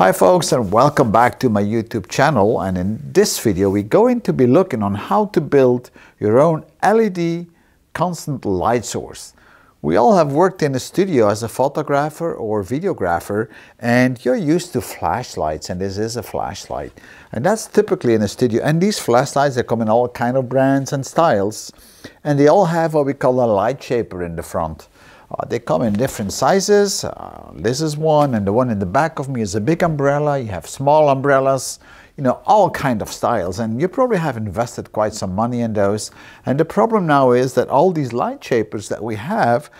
Hi folks and welcome back to my YouTube channel and in this video we're going to be looking on how to build your own LED constant light source. We all have worked in a studio as a photographer or videographer and you're used to flashlights and this is a flashlight and that's typically in a studio and these flashlights they come in all kind of brands and styles and they all have what we call a light shaper in the front. Uh, they come in different sizes. Uh, this is one, and the one in the back of me is a big umbrella. You have small umbrellas, you know, all kind of styles. And you probably have invested quite some money in those. And the problem now is that all these light shapers that we have,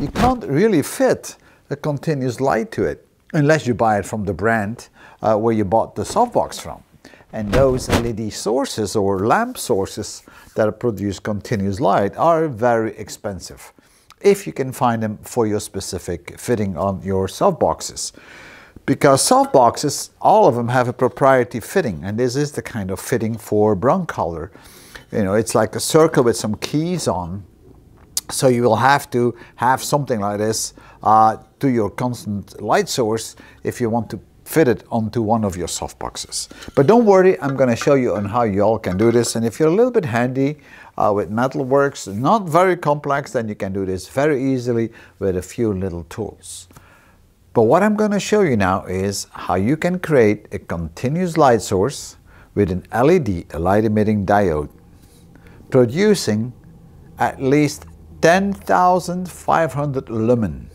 you can't really fit a continuous light to it unless you buy it from the brand uh, where you bought the softbox from. And those LED sources or lamp sources that produce continuous light are very expensive if you can find them for your specific fitting on your softboxes. Because softboxes, all of them have a proprietary fitting, and this is the kind of fitting for Broncolor. You know, it's like a circle with some keys on, so you will have to have something like this uh, to your constant light source if you want to fit it onto one of your softboxes. But don't worry, I'm going to show you on how you all can do this. And if you're a little bit handy uh, with Metalworks, not very complex, then you can do this very easily with a few little tools. But what I'm going to show you now is how you can create a continuous light source with an LED, a light emitting diode, producing at least 10,500 lumen.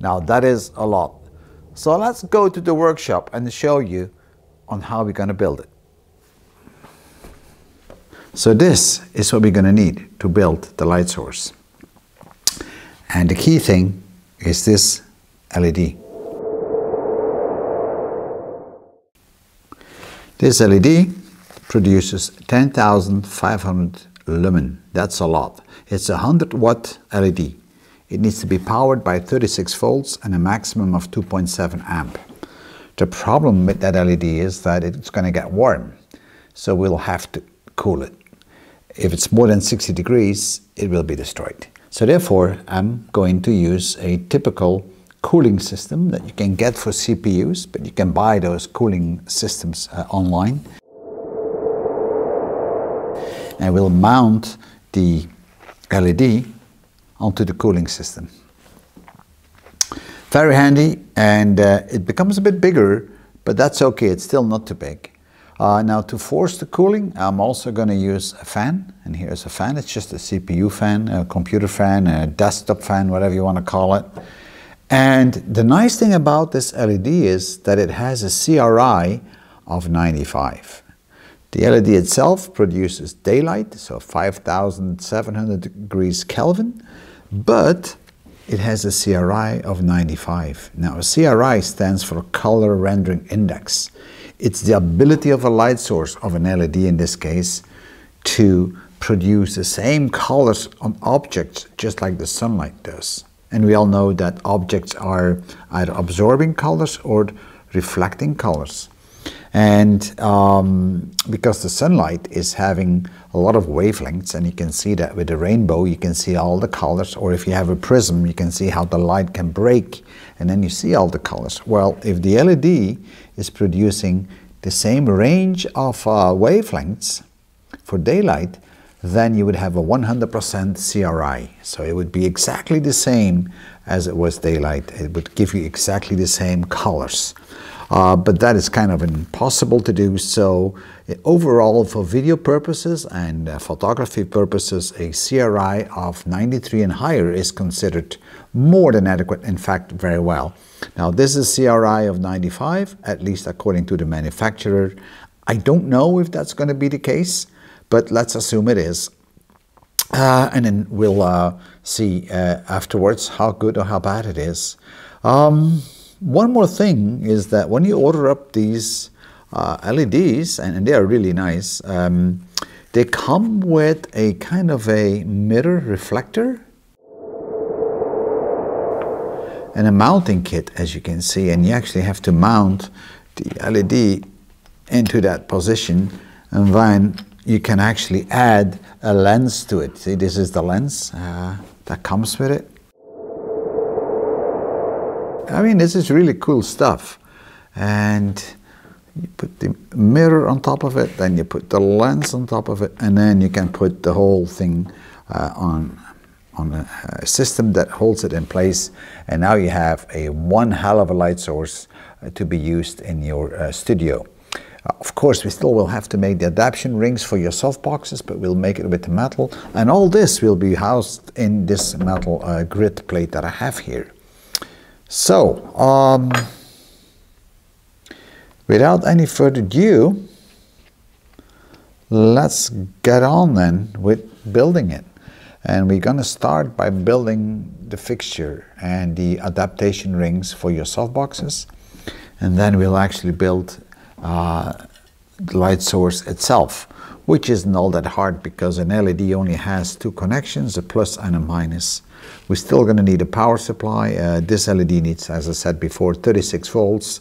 Now that is a lot. So let's go to the workshop and show you on how we're going to build it. So this is what we're going to need to build the light source. And the key thing is this LED. This LED produces 10,500 lumen. That's a lot. It's a 100 watt LED. It needs to be powered by 36 volts and a maximum of 2.7 amp. The problem with that LED is that it's going to get warm, so we'll have to cool it. If it's more than 60 degrees, it will be destroyed. So therefore, I'm going to use a typical cooling system that you can get for CPUs, but you can buy those cooling systems uh, online. And we'll mount the LED onto the cooling system. Very handy and uh, it becomes a bit bigger, but that's okay, it's still not too big. Uh, now to force the cooling, I'm also going to use a fan, and here's a fan, it's just a CPU fan, a computer fan, a desktop fan, whatever you want to call it. And the nice thing about this LED is that it has a CRI of 95. The LED itself produces daylight, so 5700 degrees Kelvin, but it has a CRI of 95. Now, a CRI stands for Color Rendering Index. It's the ability of a light source, of an LED in this case, to produce the same colors on objects just like the sunlight does. And we all know that objects are either absorbing colors or reflecting colors. And um, because the sunlight is having a lot of wavelengths, and you can see that with the rainbow, you can see all the colors, or if you have a prism, you can see how the light can break, and then you see all the colors. Well, if the LED is producing the same range of uh, wavelengths for daylight, then you would have a 100% CRI. So it would be exactly the same as it was daylight. It would give you exactly the same colors. Uh, but that is kind of impossible to do. So uh, overall, for video purposes and uh, photography purposes, a CRI of 93 and higher is considered more than adequate, in fact, very well. Now, this is CRI of 95, at least according to the manufacturer. I don't know if that's going to be the case, but let's assume it is. Uh, and then we'll uh, see uh, afterwards how good or how bad it is. Um, one more thing is that when you order up these uh, LEDs, and, and, they are really nice, um, they come with a kind of a mirror reflector and a mounting kit, as you can see, and you actually have to mount the LED into that position, and then you can actually add a lens to it. See, this is the lens uh, that comes with it. I mean, this is really cool stuff. and you put the mirror on top of it, then you put the lens on top of it, and then you can put the whole thing uh, on on a, a, system that holds it in place. And now you have a one hell of a light source uh, to be used in your uh, studio. Of course, we still will have to make the adaptation rings for your soft boxes, but we'll make it with the metal. And all this will be housed in this metal uh, grid plate that I have here. So, um, without any further ado, let's get on then with building it. And we're going to start by building the fixture and the adaptation rings for your softboxes. And then we'll actually build uh, the light source itself, which isn't all that hard because an LED only has two connections, a plus and a minus. We're still going to need a power supply. Uh, this LED needs, as I said before, 36 volts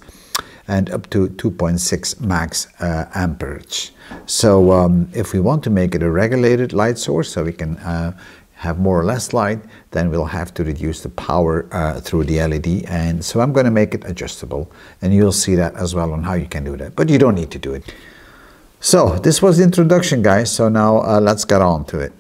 and up to 2.6 max uh, amperage. So um, if we want to make it a regulated light source so we can uh, have more or less light, then we'll have to reduce the power uh, through the LED. And so I'm going to make it adjustable. And you'll see that as well on how you can do that. But you don't need to do it. So this was the introduction, guys. So now uh, let's get on to it.